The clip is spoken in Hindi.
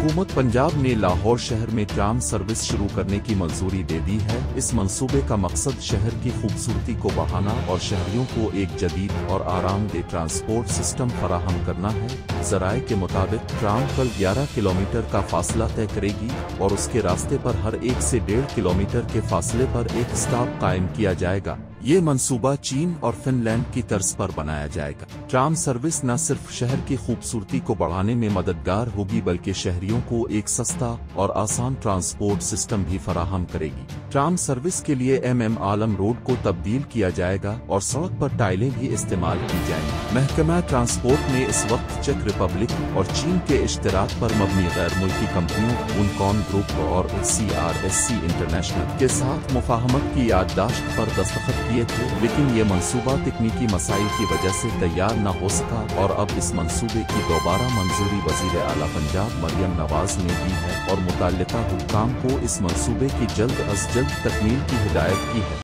हुकूमत पंजाब ने लाहौर शहर में ट्राम सर्विस शुरू करने की मंजूरी दे दी है। इस मंसूबे का मकसद शहर की खूबसूरती को बढ़ाना और शहरियों को एक जदीद और आरामदेह ट्रांसपोर्ट सिस्टम फराहम करना है। जराये के मुताबिक, ट्राम कल 11 किलोमीटर का फासला तय करेगी और उसके रास्ते पर हर एक से डेढ़ किलोमीटर के फासले पर एक स्टॉप कायम किया जाएगा। ये मंसूबा चीन और फिनलैंड की तर्ज पर बनाया जाएगा। ट्राम सर्विस न सिर्फ़ शहर की खूबसूरती को बढ़ाने में मददगार होगी, बल्कि शहरियों को एक सस्ता और आसान ट्रांसपोर्ट सिस्टम भी फराहम करेगी। ट्राम सर्विस के लिए एम एम आलम रोड को तब्दील किया जाएगा और सड़क पर टाइलें भी इस्तेमाल की जाएँगी। महकमा ट्रांसपोर्ट ने इस वक्त चेक रिपब्लिक और चीन के इश्तराक पर मबनी गैर मुल्की कंपनियों उनकॉन ग्रुप और C R S C international के साथ मुफाहमत की याददाश्त पर दस्तखत किए थे लेकिन ये मंसूबा तकनीकी मसाइल की वजह से तैयार न हो सका और अब इस मंसूबे की दोबारा मंजूरी वज़ीर अला पंजाब मरियम नवाज़ ने दी है और मुतल हुकाम को इस मंसूबे की जल्द अज जल्द तकमील की हिदायत की है।